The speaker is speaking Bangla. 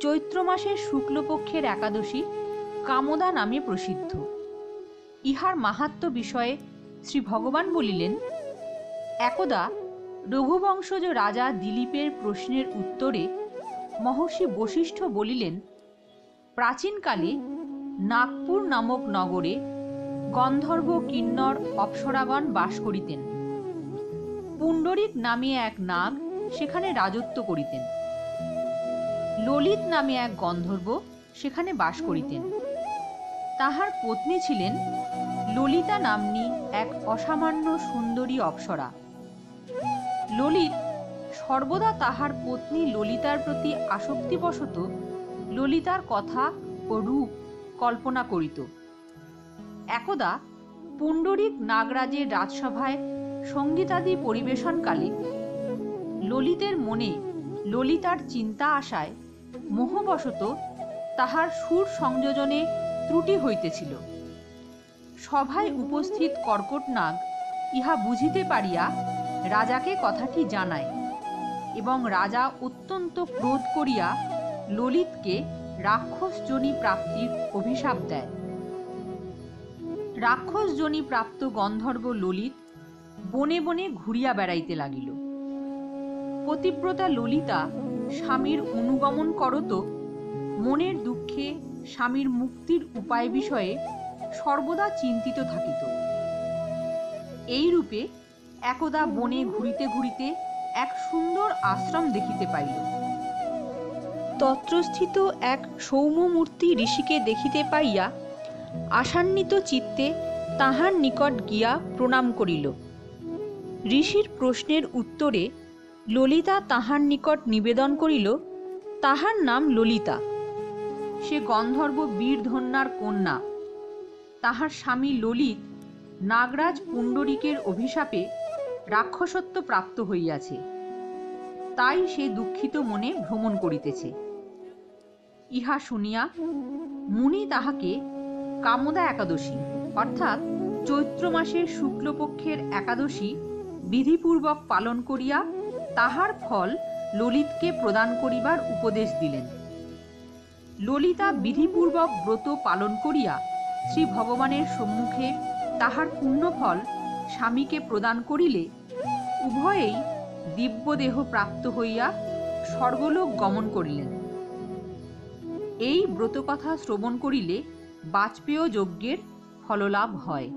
চৈত্র মাসের শুক্লপক্ষের একাদশী কামদা নামে প্রসিদ্ধ। ইহার মাহাত্ম বিষয়ে শ্রী ভগবান বলিলেন, একদা রঘুবংশজ রাজা দিলীপের প্রশ্নের উত্তরে মহর্ষি বশিষ্ঠ বলিলেন, প্রাচীনকালে নাগপুর নামক নগরে গন্ধর্ব কিন্নর অপ্সরাগণ বাস করিতেন। পুণ্ডরিক নামে এক নাগ সেখানে রাজত্ব করিতেন। ললিত নামে এক গন্ধর্ব সেখানে বাস করিতেন। তাহার পত্নী ছিলেন ললিতা নাম্নী এক অসামান্য সুন্দরী অপ্সরা। ললিত সর্বদা তাহার পত্নী ললিতার প্রতি আসক্তিবশত ললিতার কথা ও রূপ কল্পনা করিত। একদা পুণ্ডরিক নাগরাজের রাজসভায় সঙ্গীতাদি পরিবেশনকালে ললিতের মনে ললিতার চিন্তা আসায় মোহবশত তাহার সুর সংযোজনে ত্রুটি হইতেছিল। সভায় উপস্থিত কর্কট নাগ ইহা বুঝিতে পারিয়া রাজাকে কথাটি জানায় এবং রাজা অত্যন্ত ক্রোধ করিয়া ললিতকে রাক্ষসজনী প্রাপ্তির অভিশাপ দেয়। রাক্ষসজনী প্রাপ্ত গন্ধর্ব ললিত বনে বনে ঘুরিয়া বেড়াইতে লাগিল। পতিব্রতা ললিতা স্বামীর অনুগমন করত মনের দুঃখে স্বামীর মুক্তির উপায় বিষয়ে সর্বদা চিন্তিত থাকিত। এই রূপে একদা বনে ঘুরিতে ঘুরিতে এক সুন্দর আশ্রম দেখিতে পাইল। তত্রস্থিত এক সৌম্যমূর্তি ঋষিকে দেখিতে পাইয়া আশান্বিত চিত্তে তাহার নিকট গিয়া প্রণাম করিল। ঋষির প্রশ্নের উত্তরে ললিতা তাহার নিকট নিবেদন করিল, তাহার নাম ললিতা। সে গন্ধর্ব বীরধন্যার কন্যা। তাহার স্বামী ললিত নাগরাজ পুণ্ডরিকের অভিশাপে রাক্ষসত্ব প্রাপ্ত হইয়াছে। তাই সে দুঃখিত মনে ভ্রমণ করিতেছে। ইহা শুনিয়া মুনি তাহাকে কামদা একাদশী অর্থাৎ চৈত্র মাসের শুক্লপক্ষের একাদশী বিধিপূর্বক পালন করিয়া তাহার ফল ললিতকে প্রদান করিবার উপদেশ দিলেন। ললিতা বিধিপূর্বক ব্রত পালন করিয়া শ্রী ভগবানের সম্মুখে তাহার পুণ্যফল স্বামীকে প্রদান করিলে উভয়েই দিব্যদেহ প্রাপ্ত হইয়া স্বর্গলোক গমন করিলেন। এই ব্রতকথা শ্রবণ করিলে বাজপেয় যজ্ঞের ফললাভ হয়।